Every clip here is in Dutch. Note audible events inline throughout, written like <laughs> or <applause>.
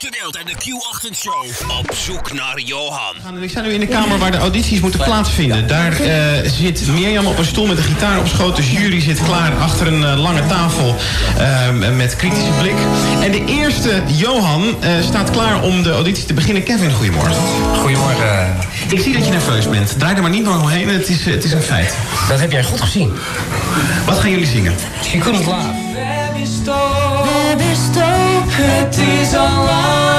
En de Q-ochtendshow. Op zoek naar Johan. We zijn nu in de kamer waar de audities moeten plaatsvinden. Daar eh, zit Mirjam op een stoel met een gitaar op schoot. De jury zit klaar achter een eh, lange tafel eh, met kritische blik. En de eerste, Johan, eh, staat klaar om de auditie te beginnen. Kevin, goedemorgen. Goedemorgen. Ik zie dat je nerveus bent. Draai er maar niet door omheen, het is, het is een feit. Dat heb jij goed gezien. Wat gaan jullie zingen? Je kunt het laten. Het is al lang.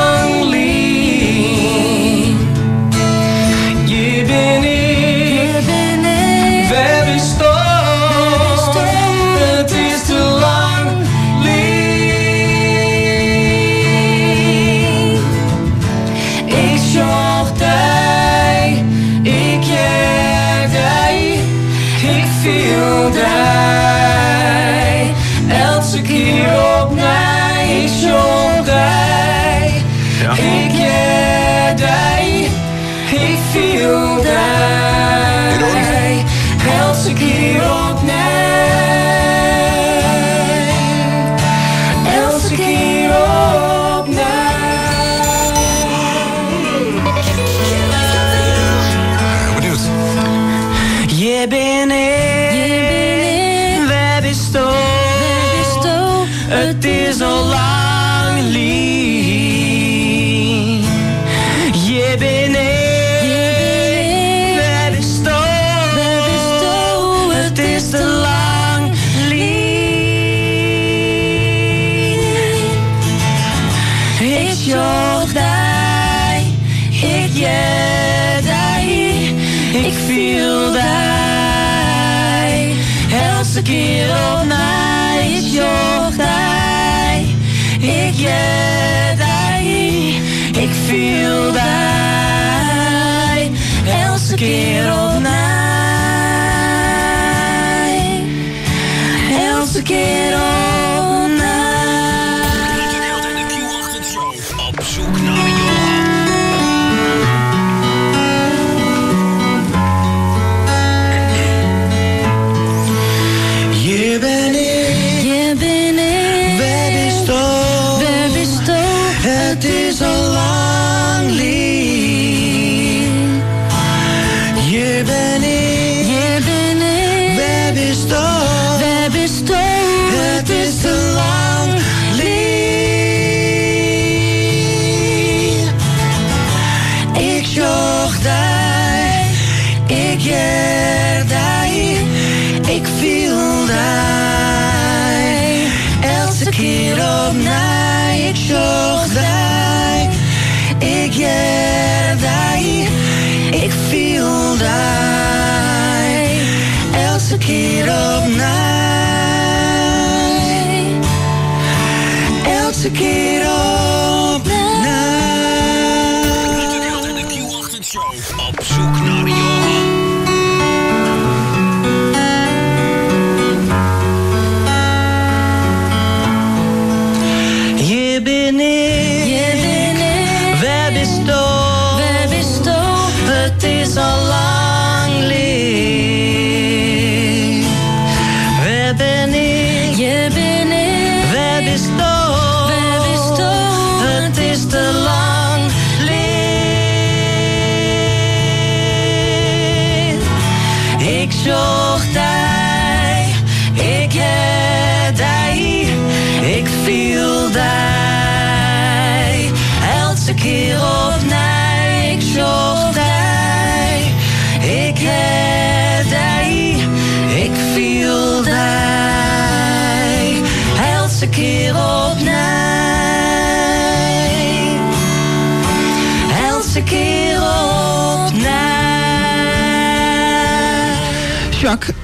Het is al lang lief. Je bent. Het is te lang lief. Ik zocht ik ik viel die. Elke keer opnieuw, ik die, ik viel die. Elke keer opnieuw, elke keer opnieuw. Ik viel die. Elke keer opnieuw, ik zocht die, ik die, ik viel die. Elke keer opnieuw. Elke keer keer opnieuw, ik zocht die, ik heb die, ik viel die. Elke keer opnieuw. Elke keer opnieuw. Jacques,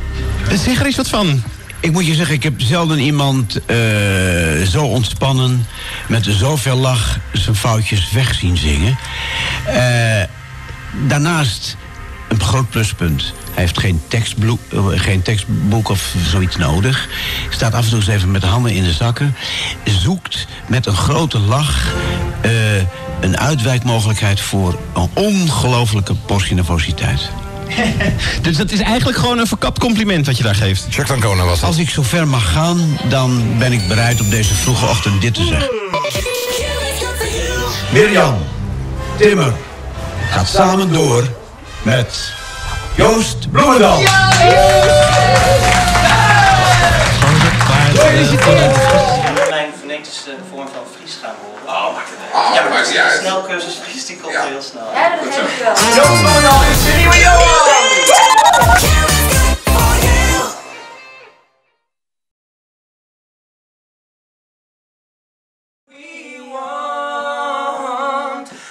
zeg er eens wat van. Ik moet je zeggen, ik heb zelden iemand eh, zo ontspannen... met zoveel lach zijn foutjes weg zien zingen. Eh, daarnaast een groot pluspunt. Hij heeft geen, tekstbloek, eh, geen tekstboek of zoiets nodig. Staat af en toe eens even met de handen in de zakken. Zoekt met een grote lach een uitwijkmogelijkheid... voor een ongelofelijke portie nervositeit. <laughs> Dus dat is eigenlijk gewoon een verkapt compliment wat je daar geeft. Jacques Ancona was dat. Als ik zo ver mag gaan, dan ben ik bereid op deze vroege ochtend dit te zeggen. Mirjam Timmer gaat samen door met Joost Bloemendaal. Mijn fonetische vorm van Fries gaan horen. Oh, maakt het uit. Ja, maar de snelcursus Fries die komt heel snel. Ja, dat heb ik wel. Joost Bloemendaal is de nieuwe Johan!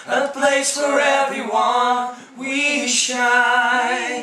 A place for everyone. We shine.